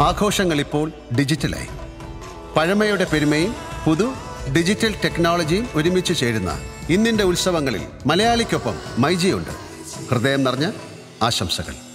ആഘോഷങ്ങൾ ഇപ്പോൾ ഡിജിറ്റലായി. പഴമയുടെ പെരുമയും പുതു ഡിജിറ്റൽ ടെക്നോളജിയും ഒരുമിച്ച് ചേരുന്ന ഇന്നിന്റെ ഉത്സവങ്ങളിൽ മലയാളിക്കൊപ്പം മൈജിയുണ്ട്. ഹൃദയം നിറഞ്ഞ ആശംസകൾ.